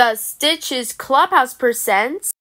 The Stitches Clubhouse presents